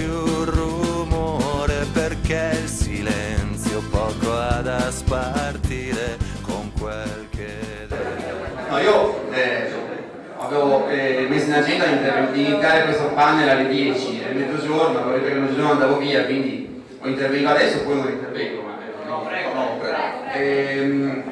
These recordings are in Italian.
più rumore perché il silenzio poco ha da spartire con quel che. No, io eh, avevo eh, messo in agenda di iniziare questo panel alle 10, è mezzogiorno, detto che mezzogiorno andavo via, quindi o intervengo adesso o poi non intervengo. Ma, eh, no, prego, no, prego. Ehm,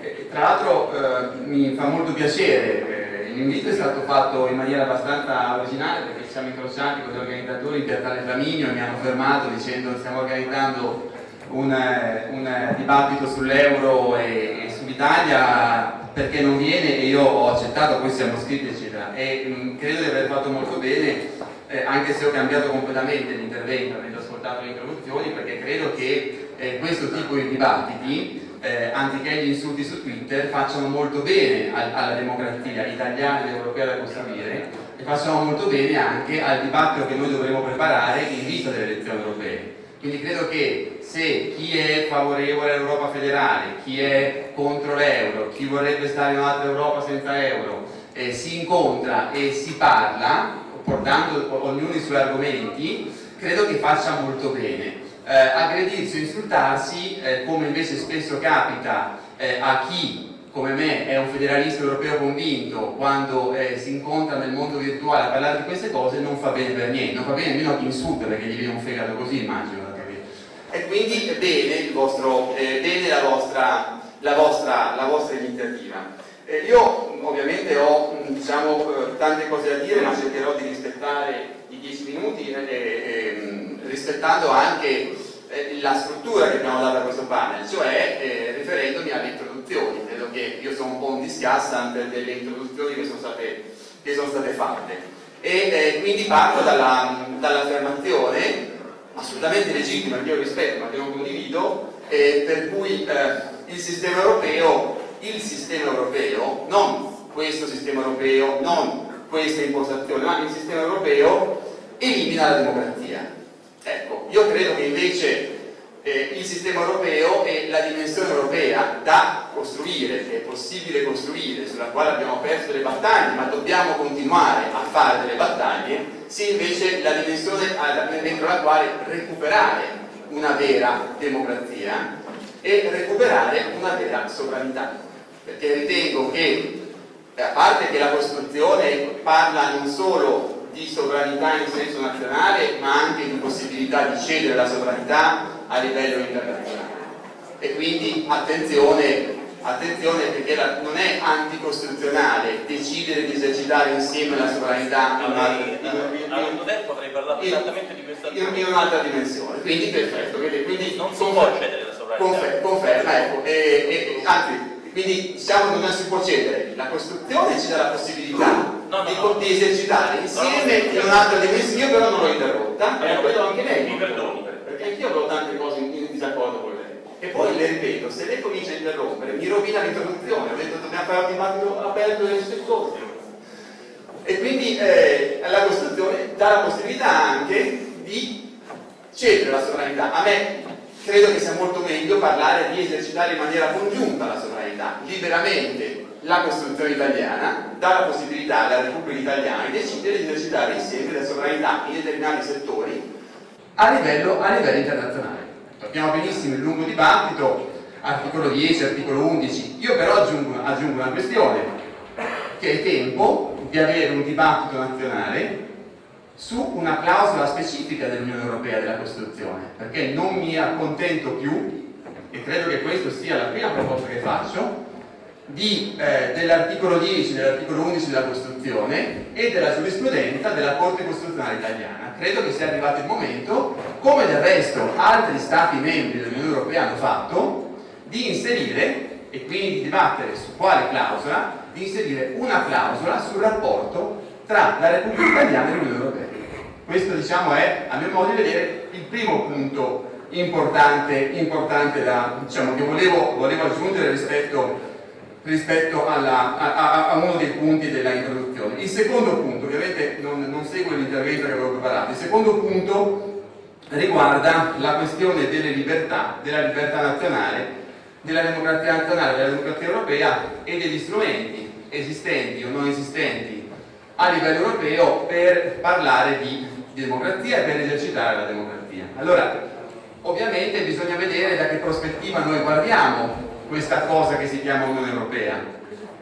eh, tra l'altro eh, mi fa molto piacere, l'invito è stato fatto in maniera abbastanza originale perché ci siamo incrociati con gli organizzatori in Piazzale Flaminio e mi hanno fermato dicendo stiamo organizzando un, eh, un eh, dibattito sull'euro e, e sull'Italia perché non viene e io ho accettato, poi siamo scritti eccetera. E mh, mm, credo di aver fatto molto bene eh, anche se ho cambiato completamente l'intervento avendo ascoltato le introduzioni perché credo che eh, questo tipo di dibattiti eh, anziché gli insulti su Twitter facciano molto bene al, alla democrazia italiana ed europea da costruire e facciano molto bene anche al dibattito che noi dovremo preparare in vista delle elezioni europee quindi credo che se chi è favorevole all'Europa federale, chi è contro l'euro, chi vorrebbe stare in un'altra Europa senza euro, eh, si incontra e si parla, portando ognuno i suoi argomenti, credo che faccia molto bene. Eh, aggredirsi o insultarsi, eh, come invece spesso capita eh, a chi come me è un federalista europeo convinto quando eh, si incontra nel mondo virtuale a parlare di queste cose non fa bene per niente, non fa bene nemmeno a chi insulta perché gli viene un fegato così immagino e quindi bene, vostro, eh, bene la, vostra, la, vostra, la vostra iniziativa. Eh, io ovviamente ho diciamo, eh, tante cose da dire, ma cercherò di rispettare i dieci minuti eh, ehm, rispettando anche eh, la struttura che abbiamo dato a questo panel, cioè riferendomi alle introduzioni. Credo che io sono un po' un discassante delle introduzioni che sono state, che sono state fatte. E quindi parto dall'affermazione assolutamente legittima che io rispetto ma che non condivido eh, per cui eh, il sistema europeo il sistema europeo non questo sistema europeo non questa impostazione ma il sistema europeo elimina la democrazia ecco io credo che invece eh, il sistema europeo e la dimensione europea da costruire, che è possibile costruire, sulla quale abbiamo perso delle battaglie, ma dobbiamo continuare a fare delle battaglie, sia invece la dimensione dentro la quale recuperare una vera democrazia e recuperare una vera sovranità. Perché ritengo che, a parte che la Costituzione parla non solo di sovranità in senso nazionale, ma anche di possibilità di cedere la sovranità a livello internazionale. E quindi attenzione, attenzione perché la, non è anticostituzionale decidere di esercitare insieme la sovranità in, avendo detto avrei parlato esattamente di questa in, un'altra dimensione. Quindi perfetto, quindi non si può cedere la sovranità. Confer, conferma, ecco, e, e, anzi, quindi diciamo non si può cedere, la Costituzione ci dà la possibilità no, no, di, no. di, esercitare insieme in un'altra dimensione, io però non l'ho interrotta, eh, quello anche lei. Mi perdoni perché anch'io avevo tante cose in, in, disaccordo con lei. E poi le ripeto, se lei comincia a interrompere, mi rovina l'introduzione, ho detto dobbiamo fare un dibattito aperto e rispettoso. E quindi eh, la Costituzione dà la possibilità anche di cedere la sovranità. A me credo che sia molto meglio parlare di esercitare in maniera congiunta la sovranità, liberamente la Costituzione italiana dà la possibilità alla Repubblica Italiana di decidere di esercitare insieme la sovranità in determinati settori a livello, a livello internazionale. Sappiamo benissimo il lungo dibattito, articolo 10, articolo 11, io però aggiungo, aggiungo una questione, che è tempo di avere un dibattito nazionale su una clausola specifica dell'Unione Europea della Costituzione, perché non mi accontento più, e credo che questa sia la prima proposta che faccio, eh, dell'articolo 10 dell'articolo 11 della Costituzione e della giurisprudenza della Corte Costituzionale Italiana. Credo che sia arrivato il momento, come del resto altri Stati membri dell'Unione Europea hanno fatto, di inserire, e quindi di dibattere su quale clausola, di inserire una clausola sul rapporto tra la Repubblica Italiana e l'Unione Europea. Questo diciamo è, a mio modo di vedere, il primo punto importante, importante da, diciamo, che volevo, volevo aggiungere rispetto rispetto alla, a, a, uno dei punti della introduzione. Il secondo punto, ovviamente non, non segue l'intervento che avevo preparato, il secondo punto riguarda la questione delle libertà, della libertà nazionale, della democrazia nazionale, della democrazia europea e degli strumenti esistenti o non esistenti a livello europeo per parlare di di democrazia e per esercitare la democrazia. Allora, ovviamente bisogna vedere da che prospettiva noi guardiamo questa cosa che si chiama Unione Europea,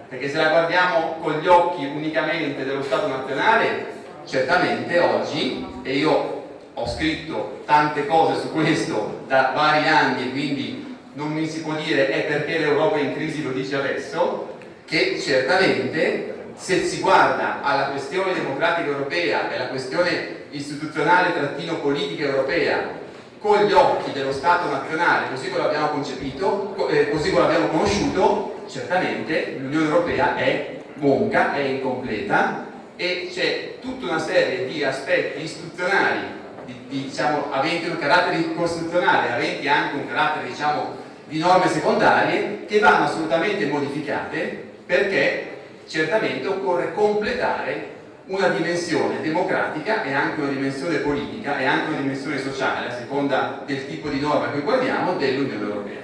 perché se la guardiamo con gli occhi unicamente dello Stato nazionale, certamente oggi, e io ho scritto tante cose su questo da vari anni e quindi non mi si può dire è perché l'Europa è in crisi lo dice adesso, che certamente se si guarda alla questione democratica europea e alla questione istituzionale trattino politica europea con gli occhi dello Stato nazionale, così come l'abbiamo concepito, eh, così come l'abbiamo conosciuto, certamente l'Unione Europea è monca, è incompleta e c'è tutta una serie di aspetti istituzionali di, di, diciamo, aventi un carattere costituzionale, aventi anche un carattere diciamo, di norme secondarie che vanno assolutamente modificate perché certamente occorre completare una dimensione democratica e anche una dimensione politica e anche una dimensione sociale, a seconda del tipo di norma che guardiamo, dell'Unione Europea.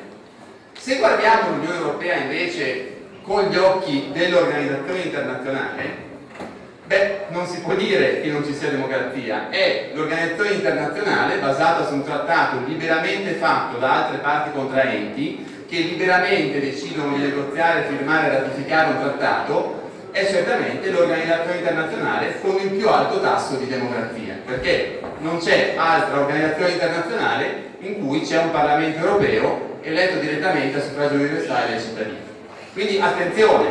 Se guardiamo l'Unione Europea invece con gli occhi dell'organizzazione internazionale, beh, non si può dire che non ci sia democrazia, è l'organizzazione internazionale basata su un trattato liberamente fatto da altre parti contraenti che liberamente decidono di negoziare, firmare e ratificare un trattato è certamente l'organizzazione internazionale con il più alto tasso di democrazia, perché non c'è altra organizzazione internazionale in cui c'è un Parlamento europeo eletto direttamente a suffragio universale dai cittadini. Quindi attenzione,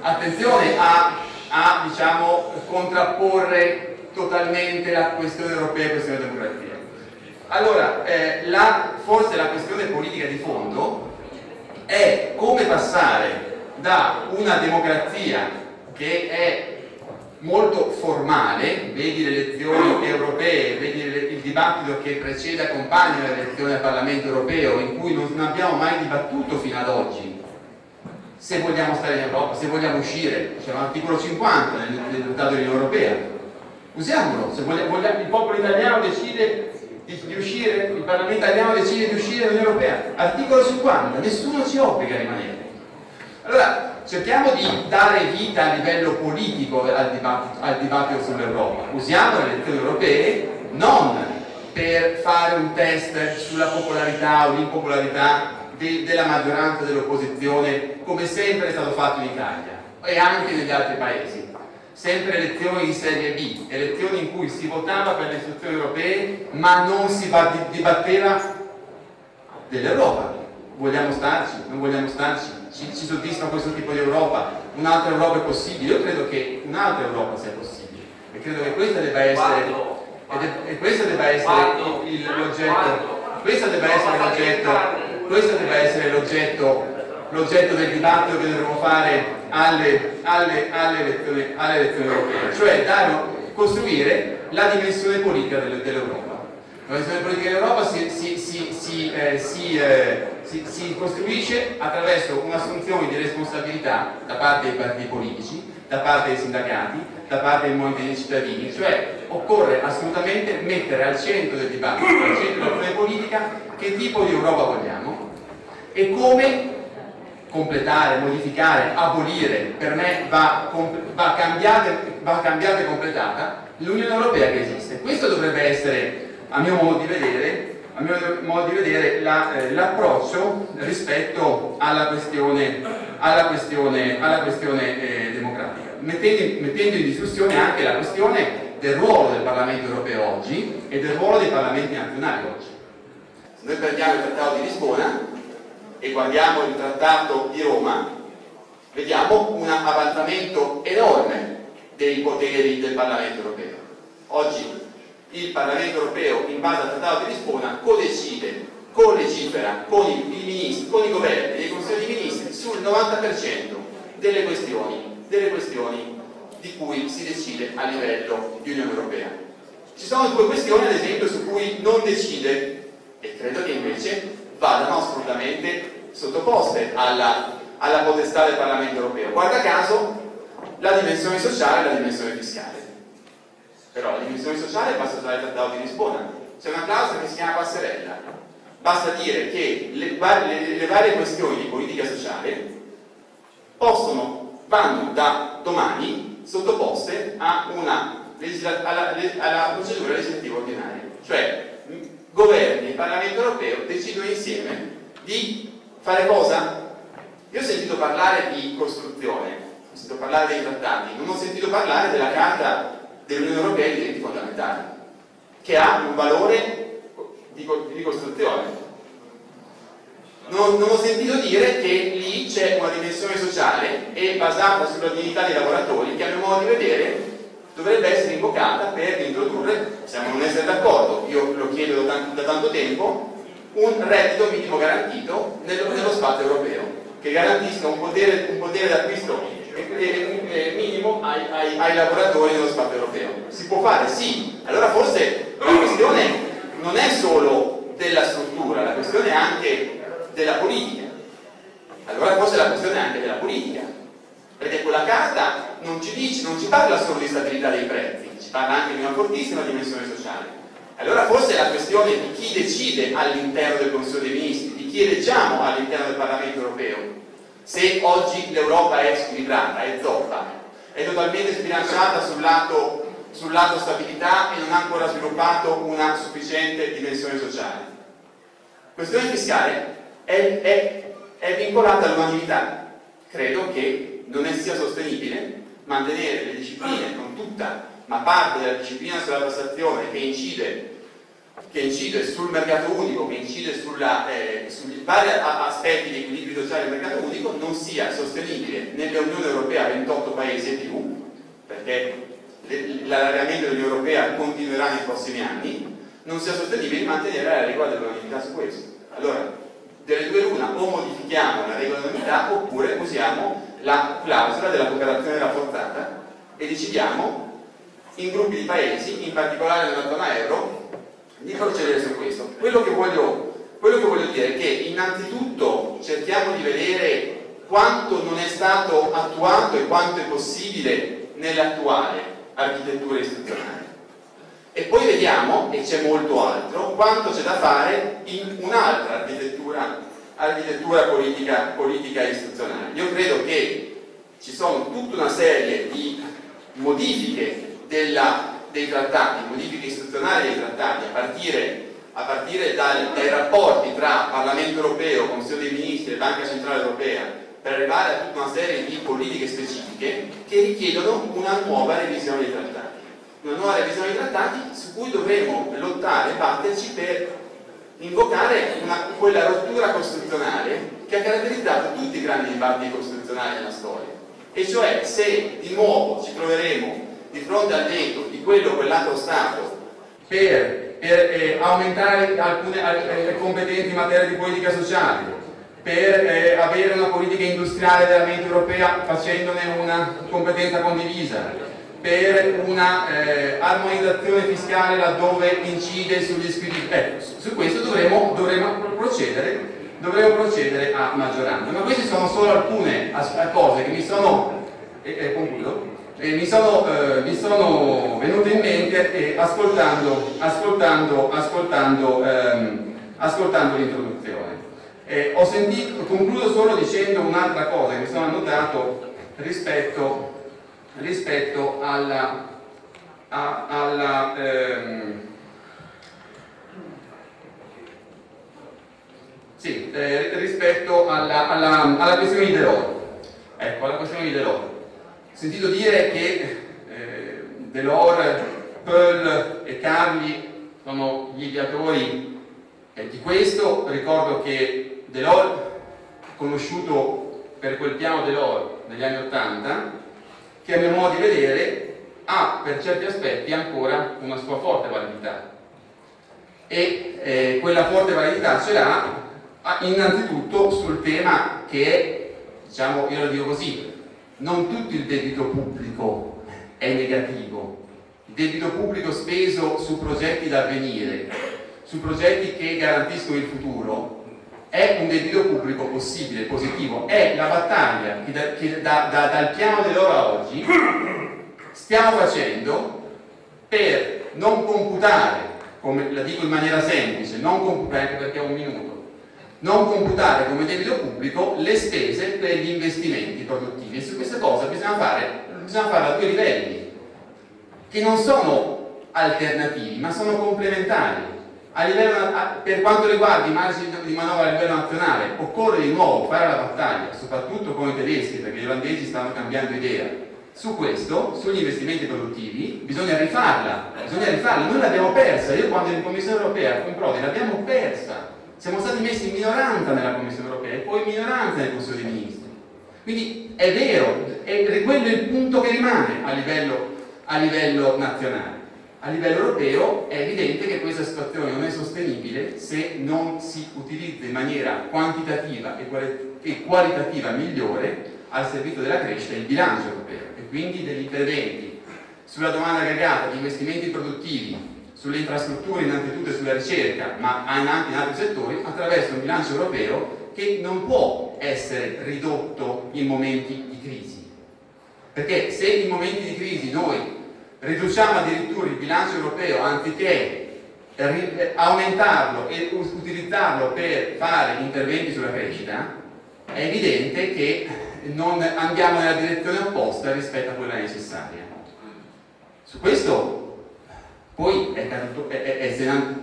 attenzione a, a diciamo, contrapporre totalmente la questione europea e la questione democrazia. Allora, eh, la, forse la questione politica di fondo è come passare da una democrazia che è molto formale, vedi le elezioni europee, vedi il dibattito che precede e accompagna le elezioni al Parlamento europeo, in cui non abbiamo mai dibattuto fino ad oggi. Se vogliamo stare in Europa, se vogliamo uscire, c'è un articolo 50 nel, nel Trattato dell'Unione Europea, usiamolo, se vogliamo, vogliamo, il popolo italiano decide di, di, uscire, il Parlamento italiano decide di uscire dall'Unione Europea, articolo 50, nessuno ci obbliga a rimanere. Allora, cerchiamo di dare vita a livello politico al dibattito, al dibattito sull'Europa. Usiamo le elezioni europee non per fare un test sulla popolarità o l'impopolarità de della maggioranza dell'opposizione, come sempre è stato fatto in Italia e anche negli altri paesi. Sempre elezioni di serie B, elezioni in cui si votava per le istituzioni europee ma non si dibatteva dell'Europa. Vogliamo starci? Non vogliamo starci? Ci, ci soddisfa questo tipo di Europa, un'altra Europa è possibile, io credo che un'altra Europa sia possibile e credo che questa debba essere, e questo debba essere l'oggetto questo debba essere l'oggetto questo debba essere l'oggetto l'oggetto del dibattito che dovremo fare alle, alle, alle, elezioni, alle elezioni europee, cioè dare, costruire la dimensione politica dell'Europa. La dimensione politica dell'Europa si, si, si, eh, eh, si, si costruisce attraverso un'assunzione di responsabilità da parte dei partiti politici, da parte dei sindacati, da parte dei movimenti dei cittadini, cioè occorre assolutamente mettere al centro del dibattito, al centro dell'azione politica, che tipo di Europa vogliamo e come completare, modificare, abolire, per me va, va, cambiata, va cambiata e completata l'Unione Europea che esiste. Questo dovrebbe essere, a mio modo di vedere, mio modo di vedere, l'approccio la, eh, rispetto alla questione, alla questione, alla questione eh, democratica, mettendo, mettendo in discussione anche la questione del ruolo del Parlamento europeo oggi e del ruolo dei Parlamenti nazionali oggi. Se noi prendiamo il Trattato di Lisbona e guardiamo il Trattato di Roma, vediamo un avanzamento enorme dei poteri del Parlamento europeo. Oggi il Parlamento europeo in base al Trattato di Lisbona codecide, co-legifera con i, ministri, con i governi e i consigli dei ministri sul 90% delle questioni, delle questioni di cui si decide a livello di Unione Europea. Ci sono due questioni ad esempio su cui non decide e credo che invece vadano assolutamente sottoposte alla, alla potestà del Parlamento europeo. Guarda caso la dimensione sociale e la dimensione fiscale però la dimensione sociale basta usare il trattato di Lisbona. C'è una clausola che si chiama passerella. Basta dire che le, le, le varie questioni di politica sociale possono, vanno da domani sottoposte una alla, alla procedura legislativa ordinaria. Cioè, governi e Parlamento europeo decidono insieme di fare cosa? Io ho sentito parlare di costruzione, ho sentito parlare dei trattati, non ho sentito parlare della Carta dell'Unione Europea dei diritti fondamentali, che ha un valore di, di costruzione. Non, non, ho sentito dire che lì c'è una dimensione sociale e basata sulla dignità dei lavoratori che a mio modo di vedere dovrebbe essere invocata per introdurre, possiamo non essere d'accordo, io lo chiedo da tanto, da tanto tempo, un reddito minimo garantito nello, nello spazio europeo, che garantisca un potere, un potere d'acquisto minimo ai, ai, ai, lavoratori nello spazio europeo. Si può fare? Sì. Allora forse la questione non è solo della struttura, la questione è anche della politica. Allora forse la questione è anche della politica. Perché quella carta non ci dice, non ci parla solo di stabilità dei prezzi, ci parla anche di una fortissima dimensione sociale. Allora forse la questione di chi decide all'interno del Consiglio dei Ministri, di chi eleggiamo all'interno del Parlamento europeo, se oggi l'Europa è squilibrata, è zoppa, è totalmente sbilanciata sul lato, sul lato stabilità e non ha ancora sviluppato una sufficiente dimensione sociale. La questione fiscale è, è, è vincolata all'umanità. Credo che non sia sostenibile mantenere le discipline con tutta, ma parte della disciplina sulla tassazione che incide che incide sul mercato unico, che incide sulla, eh, sugli vari aspetti di equilibrio sociale del mercato unico, non sia sostenibile nell'Unione Europea 28 paesi e più, perché l'allargamento dell'Unione Europea continuerà nei prossimi anni, non sia sostenibile mantenere la regola dell'unanimità su questo. Allora, delle due l'una, o modifichiamo la regola dell'unanimità oppure usiamo la clausola della cooperazione rafforzata e decidiamo in gruppi di paesi, in particolare nella zona euro, di procedere su questo. Quello che, voglio, quello che voglio dire è che innanzitutto cerchiamo di vedere quanto non è stato attuato e quanto è possibile nell'attuale architettura istituzionale. E poi vediamo, e c'è molto altro, quanto c'è da fare in un'altra architettura, architettura politica, politica istituzionale. Io credo che ci sono tutta una serie di modifiche della dei trattati, modifiche istituzionali dei trattati, a partire, a partire dal, dai rapporti tra Parlamento europeo, Consiglio dei Ministri e Banca Centrale Europea, per arrivare a tutta una serie di politiche specifiche che richiedono una nuova revisione dei trattati. Una nuova revisione dei trattati su cui dovremo lottare e batterci per invocare una, quella rottura costituzionale che ha caratterizzato tutti i grandi dibattiti costituzionali della storia. E cioè se di nuovo ci troveremo di fronte al veto di quello o quell'altro Stato per, per eh, aumentare alcune eh, competenze in materia di politica sociale, per eh, avere una politica industriale veramente europea facendone una competenza condivisa, per una eh, armonizzazione fiscale laddove incide sugli squilibri. Eh, su, questo dovremo, dovremo, procedere, dovremo procedere a maggioranza. Ma queste sono solo alcune cose che mi sono, eh, concludo, eh, mi, sono, eh, mi, sono, venute in mente eh, ascoltando, ascoltando, ascoltando, ehm, ascoltando l'introduzione. Ho sentito, concludo solo dicendo un'altra cosa che mi sono annotato rispetto, rispetto alla, a, alla ehm, sì, eh, rispetto alla, alla, alla questione di Delors. Ecco, alla questione di Delors sentito dire che eh, Delors, Pearl e Carli sono gli ideatori eh, di questo. Ricordo che Delors, conosciuto per quel piano Delors negli anni Ottanta, che a mio modo di vedere ha per certi aspetti ancora una sua forte validità. E eh, quella forte validità ce l'ha innanzitutto sul tema che è, diciamo, io lo dico così, non tutto il debito pubblico è negativo. Il debito pubblico speso su progetti da avvenire, su progetti che garantiscono il futuro, è un debito pubblico possibile, positivo. È la battaglia che, da, che da, da, dal piano dell'ora oggi stiamo facendo per non computare, come la dico in maniera semplice, non computare anche perché è un minuto, non computare come debito pubblico le spese per gli investimenti produttivi e su questa cosa bisogna fare, bisogna farla a due livelli che non sono alternativi, ma sono complementari. Livello, per quanto riguarda i margini di manovra a livello nazionale, occorre di nuovo fare la battaglia, soprattutto con i tedeschi, perché gli olandesi stanno cambiando idea. Su questo, sugli investimenti produttivi, bisogna rifarla, bisogna rifarla. Noi l'abbiamo persa, io quando ero in Commissione Europea con Prodi l'abbiamo persa. Siamo stati messi in minoranza nella Commissione Europea e poi in minoranza nel Consiglio dei Ministri. Quindi è vero, è, quello il punto che rimane a livello, a livello nazionale a livello europeo è evidente che questa situazione non è sostenibile se non si utilizza in maniera quantitativa e qualitativa migliore al servizio della crescita il bilancio europeo e quindi degli interventi sulla domanda aggregata, di investimenti produttivi, sulle infrastrutture innanzitutto e sulla ricerca, ma anche in altri settori, attraverso un bilancio europeo che non può essere ridotto in momenti di crisi. Perché se in momenti di crisi noi riduciamo addirittura il bilancio europeo anziché aumentarlo e utilizzarlo per fare interventi sulla crescita, è evidente che non andiamo nella direzione opposta rispetto a quella necessaria. Su questo poi è, è,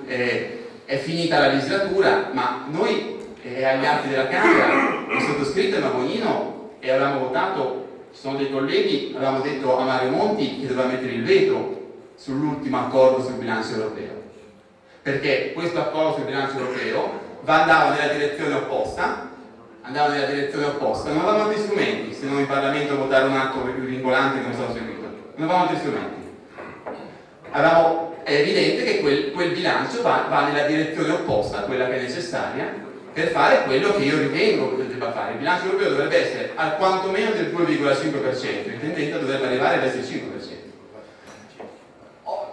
è, è finita la legislatura, ma noi e agli atti della Camera, il sottoscritto e Magonino e avevamo votato ci sono dei colleghi, avevamo detto a Mario Monti che doveva mettere il veto sull'ultimo accordo sul bilancio europeo. Perché questo accordo sul bilancio europeo andava nella direzione opposta andava nella direzione opposta. Non avevamo altri strumenti se non in Parlamento votare un atto più vincolante che non stato seguito non avevamo altri strumenti avevamo, è evidente che quel, quel bilancio va, va nella direzione opposta a quella che è necessaria per fare quello che io ritengo che debba fare. Il bilancio europeo dovrebbe essere al quantomeno del 2,5%, intendendo dovrebbe arrivare verso il 5%.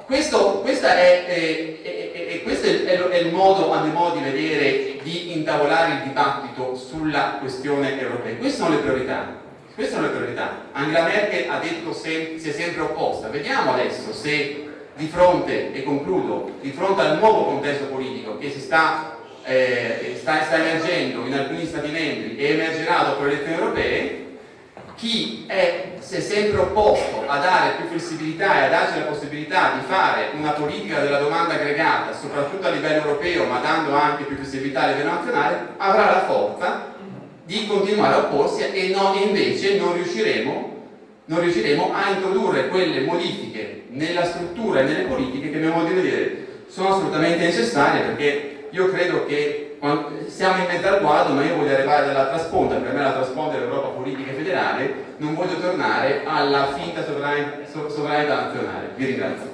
Questo, è, è, è, questo è, il modo, a mio modo di vedere, di intavolare il dibattito sulla questione europea. Queste sono le priorità. Queste sono le priorità. Angela Merkel ha detto se, si è sempre opposta. Vediamo adesso se di fronte, e concludo, di fronte al nuovo contesto politico che si sta eh, sta, sta, emergendo in alcuni Stati membri e emergerà dopo le elezioni europee, chi è, si è sempre opposto a dare più flessibilità e a darci la possibilità di fare una politica della domanda aggregata, soprattutto a livello europeo, ma dando anche più flessibilità a livello nazionale, avrà la forza di continuare a opporsi e, non, invece non riusciremo, non riusciremo a introdurre quelle modifiche nella struttura e nelle politiche che a mio modo di vedere sono assolutamente necessarie perché io credo che siamo in mezzo al quadro, ma io voglio arrivare dall'altra sponda, per me l'altra sponda è l'Europa politica federale, non voglio tornare alla finta sovranità nazionale. Vi ringrazio.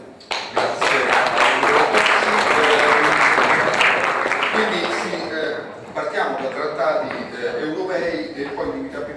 Grazie. Quindi sì, eh, partiamo da trattati eh, europei e poi inevitabilmente